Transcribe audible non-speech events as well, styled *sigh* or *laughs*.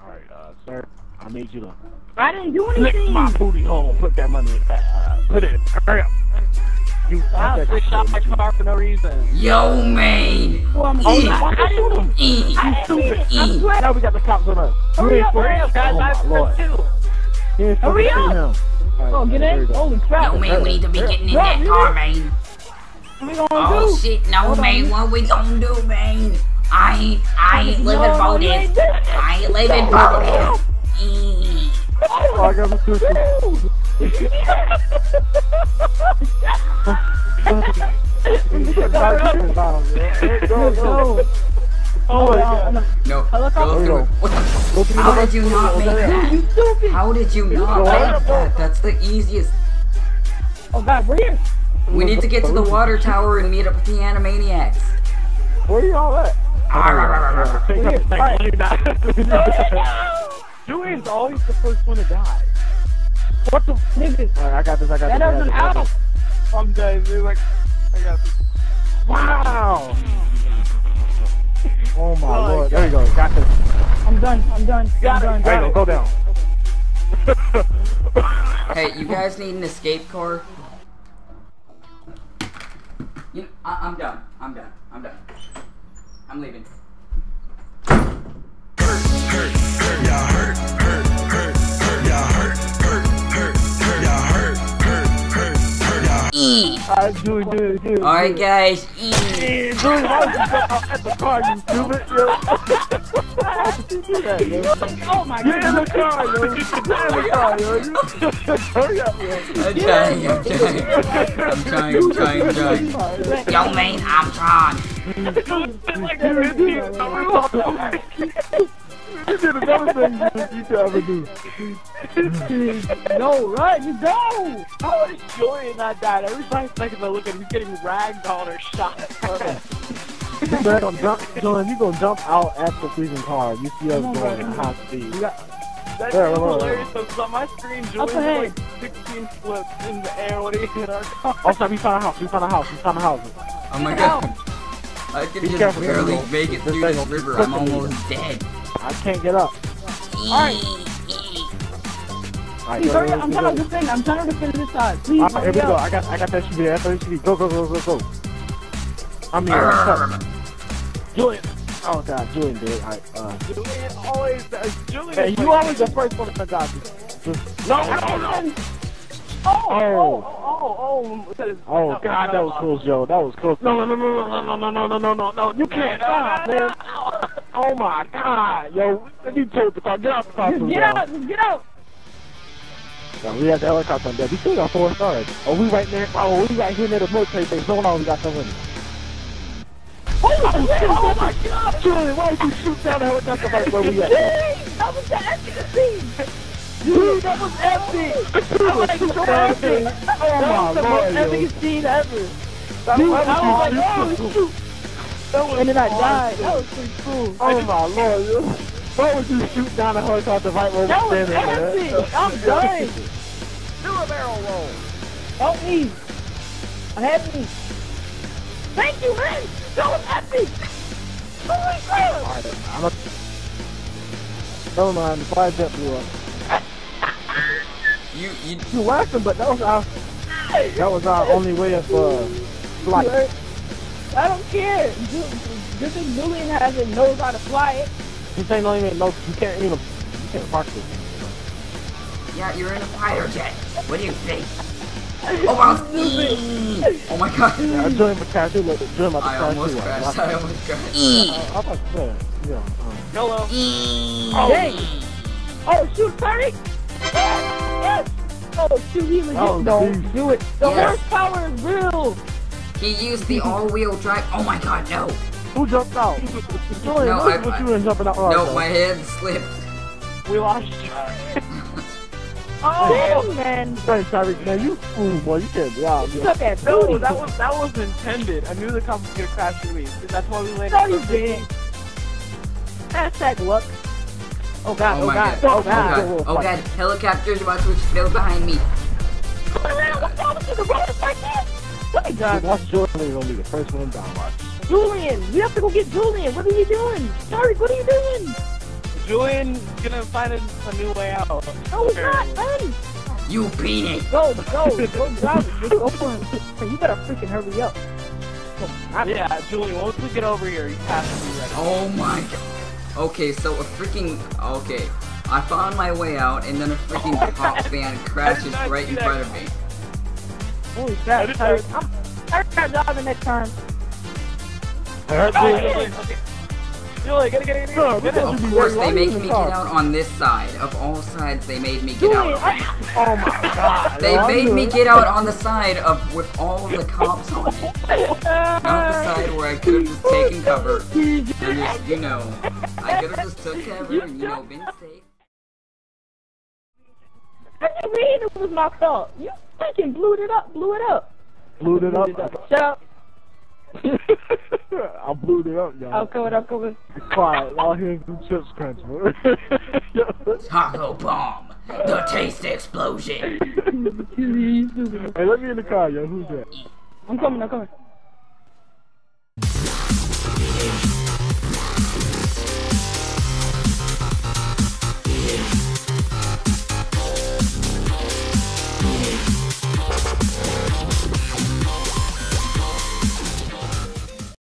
Alright, uh, sir, I need you to I didn't do lick anything. my booty hole. Put that money in that. Uh, put it. Hurry up. You I got that shot my car for no reason. Yo, man. Oh, I'm Oh, I, why I you shoot him? Eh, I, stupid. I swear. Now we got the cops on us. Hurry up, Hurry up, guys, Oh, I my for lord. two. You ain't supposed Hurry up. him. Alright, Oh, get there in. Holy crap. Yo, man, we need to be getting in that car, man. What we gonna Oh, do? shit. No, Hold on. man. What we gonna do, man? I ain't, I ain't No, living for this. ain't doing it. I ain't living for this. Oh, I got my sister. Go, *laughs* go. Oh my no, god. no. No, Helicopter. go through it. What the- Go to the How did you not make You that? stupid. How did you not make that? That's the easiest. Oh God, we're here. We need to get to the water tower and meet up with the Animaniacs. Where are you all at? Take We're here. up the Alright. thing, let me die. Julian's always the first one to die. What the? Niggas. Alright, I got this, I got That this. I doesn't got this, help. I'm dead, dude. Like, I got this. Wow! Oh my Oh, lord, there you go, got this. I'm done. I'm done. I'm done. There you go, go down. *laughs* Hey, you guys need an escape car? You, I, I'm done. I'm done. I'm done. I'm leaving. E. I do, do, do. Alright, guys. E. Hey, Julian, why would you jump out at the car, you stupid? Yo. Why would you do that, yo? Oh my Get in the car, yo. Get in the car, yo. Hurry up, yo. I'm trying. I'm trying. I'm trying. I'm trying. I'm trying. Yo, man, I'm trying. You did another thing you could ever do. No, run. You go. How is Julian not died? Every five seconds I look at him, he's getting ragdolled or shot. You gonna jump, Julian, you're gonna jump out at the freezing car. You see us going at high speed. You got. That's There, so look, look, hilarious. So on my screen, Up Julian's like 16 flips in the air when he hit our car. Oh, stop, we found a house, we found a house, we found a house. Oh my god. I can Be just careful, barely Daniel. make it through this river. I'm almost dead. I can't get up. Alright. Alright, Please hurry up. I'm trying to defend. I'm trying to defend this side. Please Alright, here we go. I got, I got that SUV. That's that SUV. Go, go, go, go, go. I'm here. Up? Julian. Oh god, Julian did. Alright, uh. Julian always does. Julian Hey, you always the first one to die. No, no, no. Oh, Oh. oh, oh, oh. Oh god, that was close, Joe. That was close. No, no, no, no, no, no, no, no, no, no, no. You can't stop, man. Oh my god, yo. You told the car. Get out the car. Just get out. Just get out. Yeah, we got the helicopter on there. We still got four stars. Oh, we right there. Oh, we right here near the military base. Hold on, we got someone. Holy shit. Oh my oh, god, Julian, why did you shoot down the helicopter right where we at? That was the ecstasy. Dude, that was epic. That oh, was so epic. Oh my god! That was the most epic scene ever. That Dude, was I was like, oh, shoot. And then I died. That was pretty cool. Oh my lord, yo. Why would you shoot down a helicopter right where That we're standing? That was standing epic. I'm done. Do a barrel roll. Help me. I have me. Thank you, man. That was epic. Holy crap. Alright, I'm a... Never mind, the fire jet blew up. *laughs* You, you, You laughing, but that was our... That was our only way of, uh, flight. I don't care. Ju- Good thing Julian has it, knows how to fly it. You say no even, no, you can't even, you can't park this. yeah, you're in a fighter jet. What do you think? *laughs* Oh, wow. Oh my god. *laughs* Yeah, I joined the crash, look, joined my I crash. almost too. crashed. I I almost crashed. I thought you said, yeah. um, Hello. Oh. Dang. Oh, shoot, Terry. Yes. Yes. Oh, shoot, he legit. Oh, no, do it. The Yes. horsepower is real. He used the all-wheel drive. Oh my god, no. Who jumped out? Julian, *laughs* No, what I- what you and jumping out? No, my hand slipped. We lost you. *laughs* Oh, *laughs* man. Hey, Tyreek, man, you fool, boy. You can't drive. You yo. took that No, that was that was intended. I knew the cop was gonna crash into me. That's why we landed. No, you so didn't. Hashtag luck. Oh, God. Oh Oh, my God. god. Oh, Oh God. god. Oh god. Helicopters about to explode behind me. Oh, God. I got Watch Julian gonna be the first one down. Watch. Julian. We have to go get Julian. What are you doing? Sorry, what are you doing? Julian's gonna find a, a new way out. No, he's not, man. You penis. Go, go, go, drive it. Go for him. Hey, you better freaking hurry up. Go. Yeah, Julian, once we get over here, you have to be ready. Oh my god. Okay, so a freaking. Okay. I found my way out, and then a freaking oh cop van crashes right in front of me. Holy crap, didn't sorry. know. I'm, I'm not driving next time. I heard Oh, Julian. Julian, okay. Julian, get it, get it, get it. Get it. Of course, they you make me get out on this side. Of all sides, they made me get Julian, out. Oh my *laughs* god. They made me get out on the side of with all of the cops on it. Not the side where I could have just taken cover *laughs* and just, you know, I could have just took cover and, you know, been safe. What do you mean it was my fault? You freaking blew it up, blew it up. Blew it up. Shut up. *laughs* I blew it up, y'all. I'll cover it, I'll cover it. Be quiet. All hear some chips crunch. *laughs* Taco bomb, the taste explosion. hey, let me in the car, yo. Who's that? I'm coming, I'm coming.